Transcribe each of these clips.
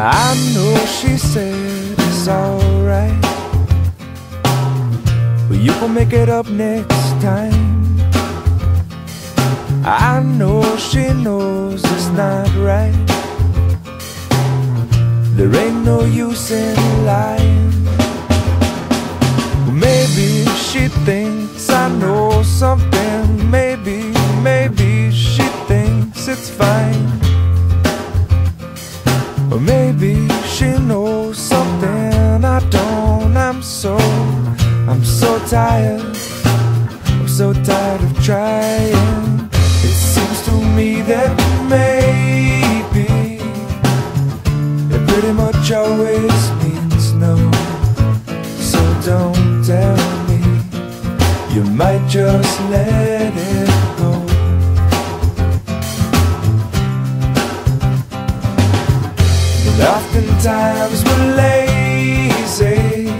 I know she said it's alright. But you can make it up next time. I know she knows it's not right. There ain't no use in lying. Maybe she thinks I know something. Or maybe she knows something I don't. I'm so, I'm so tired. I'm so tired of trying. It seems to me that maybe it pretty much always means no. So don't tell me. You might just let it And oftentimes we're lazy.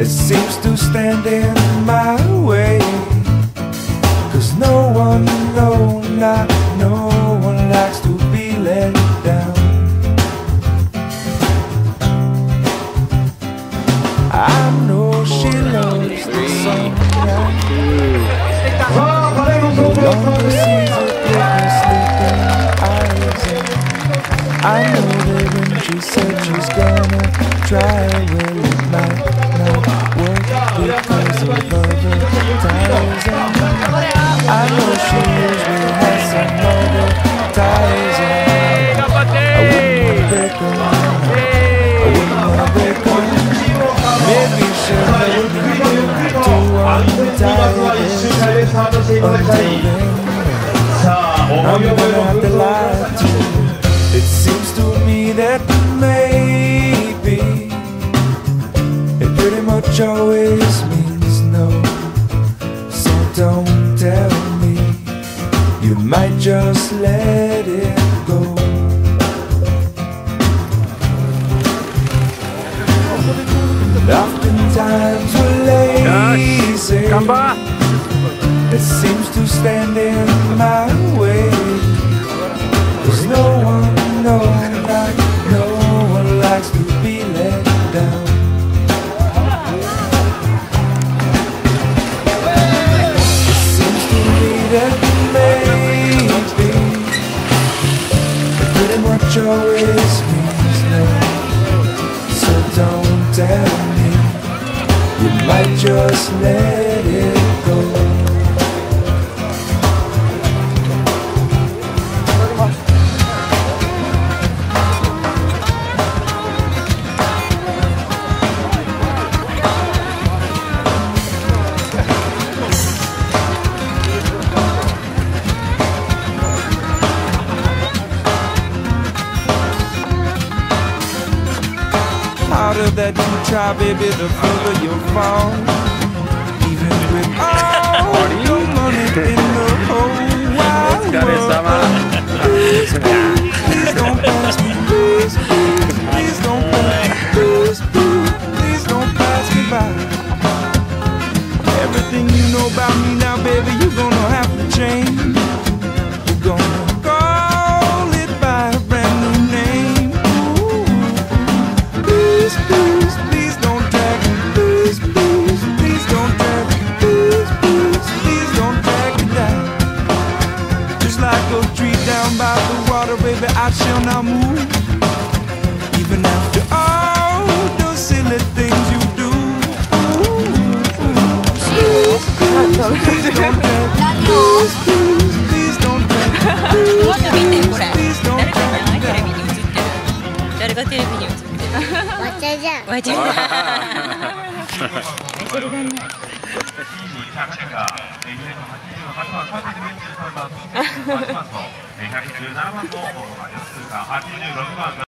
It seems to stand in my way. Cause no one, no, not try, well, it might not work because of other ties. I know she usually has some other ties. I wouldn't break them. I wouldn't break them. Maybe she'll make me to untie this. Until then, I'm gonna have to lie to you. It seems to me that maybe much always means no. So don't tell me. You might just let it go. And oftentimes we're lazy. It seems to stand in my way. Cause no one, no, much always means no. So don't tell me. You might just let it harder that you try, baby, the further you'll fall. Even with all your money in the whole wide world. Please, please, please don't pass me, please, please, please don't pass me, please, please, please don't pass me by. Everything you know about me now, baby, you're gonna have to change. the water, baby, I shall not move. Even after all the silly things you do. Please, please, please don't drag me. Please, please, please don't drag me. もっと見てこれ Please don't 誰か drag な me テレビ down. に映ってる誰がテレビに映ってるわちゃじゃん。わちゃじゃめちゃりだね 2着 が2088番323番と217万の86番が